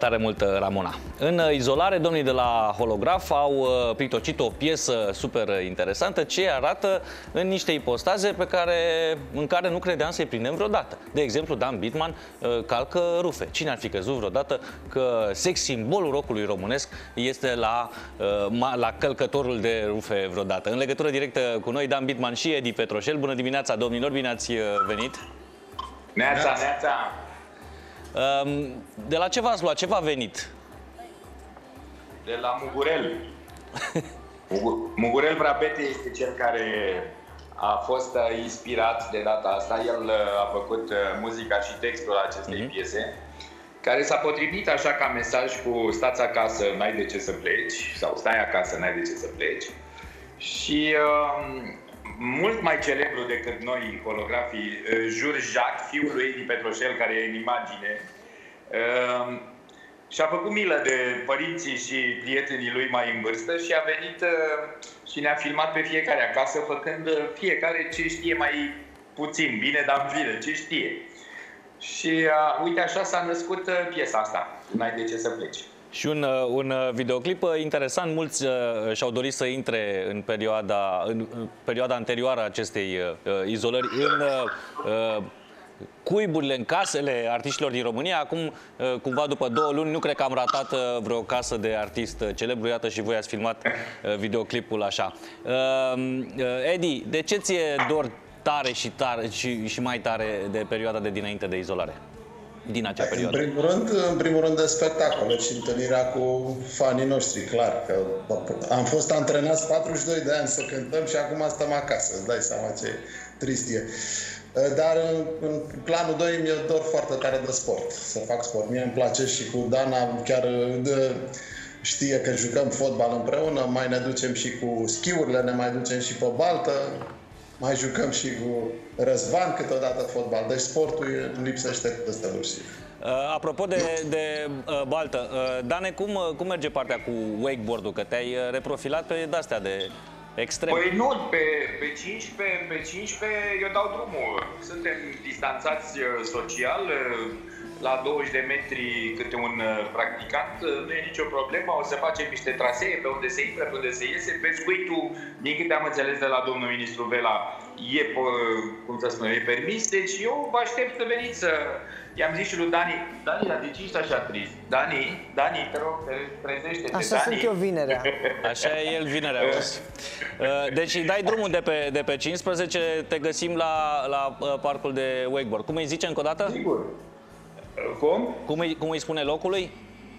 Tare mult, Ramona. În uh, izolare, domnii de la Holograf au uh, pritocit o piesă super interesantă ce arată în niște ipostaze pe care, în care nu credeam să-i prindem vreodată. De exemplu, Dan Bitman uh, calcă rufe. Cine ar fi căzut vreodată că sex simbolul rocului românesc este la, la călcătorul de rufe vreodată? În legătură directă cu noi, Dan Bitman și Edi Petroșel. Bună dimineața, domnilor, bine ați venit! Neața, neața! De la ce v-ați luat? Ce v-a venit? De la Mugurel. Mugurel Brabete este cel care a fost uh, inspirat de data asta. El uh, a făcut uh, muzica și textul acestei mm-hmm. piese, care s-a potrivit așa ca mesaj cu stați acasă, n-ai de ce să pleci, sau stai acasă, n-ai de ce să pleci. Și uh, mult mai celebru decât noi, holografii, uh, Jur Jacques, fiul lui Edi Petroșel, care e în imagine, uh, și-a făcut milă de părinții și prietenii lui mai în vârstă și a venit uh, și ne-a filmat pe fiecare acasă, făcând fiecare ce știe mai puțin, bine, dar bine, ce știe. Și uite, așa s-a născut piesa asta, N-ai de ce să pleci. Și un, uh, un uh, videoclip uh, interesant, mulți și-au dorit să intre în perioada, în perioada anterioară acestei izolări în cuiburile în casele artiștilor din România. Acum, cumva după două luni, nu cred că am ratat vreo casă de artist celebru. Iată și voi ați filmat videoclipul așa. Edi, de ce ți-e dor tare și, tare și, și mai tare de perioada de dinainte de izolare? Din acea perioadă? În primul rând, în primul rând de spectacole și întâlnirea cu fanii noștri, clar. Că am fost antrenați 42 de ani să cântăm și acum stăm acasă. Îți dai seama ce trist e. Dar în planul 2 mi-e dor foarte tare de sport, să fac sport. Mie îmi place și cu Dana chiar de, știe că jucăm fotbal împreună, mai ne ducem și cu schiurile, ne mai ducem și pe baltă, mai jucăm și cu Răzvan câteodată fotbal. Deci sportul lipsește desăvârșit. Uh, apropo de, de uh, baltă, uh, Dane, cum, uh, cum merge partea cu wakeboard-ul? Că te-ai uh, reprofilat pe de-astea de extrem. Păi nu, pe, pe, 15, pe 15 eu dau drumul. Suntem distanțați uh, social, la 20 de metri câte un uh, practicant, uh, nu e nicio problemă, o să facem niște trasee pe unde se intră, pe unde se iese. Pescuitul, din câte am înțeles de la domnul ministru Vela, e, cum să spun, e permis, deci eu vă aștept să veniți să... I-am zis și lui Dani, Dani, dar de ce ești așa trist? Dani, Dani, te rog, te trezește Așa Dani. sunt eu vinerea. Așa e el vinerea. Uh, deci dai drumul de pe, de pe 15, te găsim la, la parcul de wakeboard. Cum îi zice încă o dată? Sigur. Cum? Cum îi, cum îi spune locului?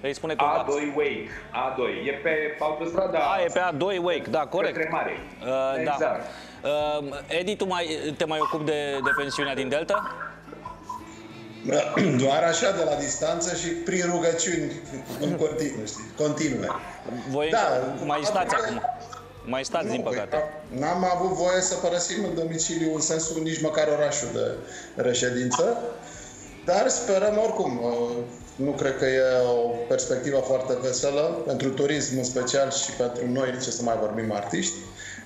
Îi spune A2 Wake. A2. E pe autostrada... A, e pe A2 Wake, da, corect. mare. Uh, da. exact. Da. Uh, Edi, tu mai, te mai ocupi de, de pensiunea din Delta? Doar așa, de la distanță și prin rugăciuni în continuu, știi? Continue. Voi da, mai stați acum. Mai stați, nu, din păcate. N-am avut voie să părăsim în domiciliu în sensul nici măcar orașul de reședință. Dar sperăm oricum. Uh, nu cred că e o perspectivă foarte veselă pentru turism în special și pentru noi, ce să mai vorbim artiști,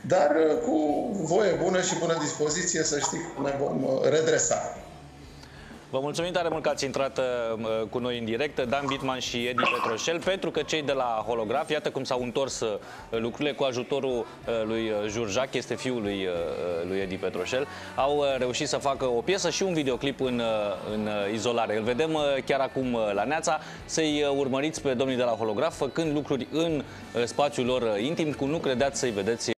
dar uh, cu voie bună și bună dispoziție să știi că ne vom uh, redresa. Vă mulțumim tare mult că ați intrat uh, cu noi în direct, Dan Bitman și Edi Petroșel, pentru că cei de la Holograf, iată cum s-au întors uh, lucrurile cu ajutorul uh, lui Jurjac, este fiul lui, lui Edi Petroșel, au reușit să facă o piesă și un videoclip în, în izolare. Îl vedem chiar acum la Neața, să-i urmăriți pe domnii de la Holograf, făcând lucruri în spațiul lor intim, cum nu credeți să-i vedeți